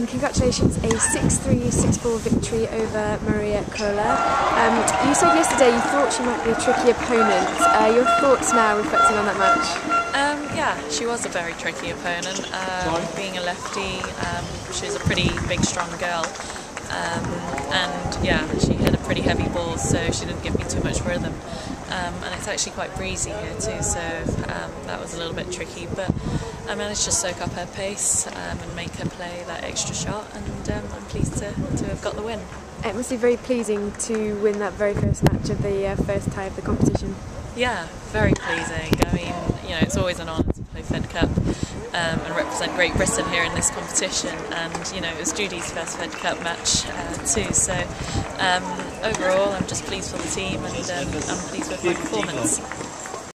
and congratulations, a 6-3, 6-4 victory over Maria Koehler. Um, you said yesterday you thought she might be a tricky opponent. Uh, your thoughts now reflecting on that match? Um, yeah, she was a very tricky opponent. Um, being a lefty, um, she's a pretty big, strong girl. Um, and yeah, she hit a pretty heavy ball, so she didn't give me too much rhythm. Um, and it's actually quite breezy here too, so um, that was a little bit tricky. But I managed to soak up her pace um, and make her play that extra shot, and um, I'm pleased to, to have got the win. It must be very pleasing to win that very first match of the uh, first tie of the competition. Yeah, very pleasing. I mean, you know, it's always an honour to play Fed Cup um, and represent Great Britain here in this competition. And you know, it was Judy's first Fed Cup match uh, too. So um, overall, I'm just pleased for the team and um, I'm pleased with my performance.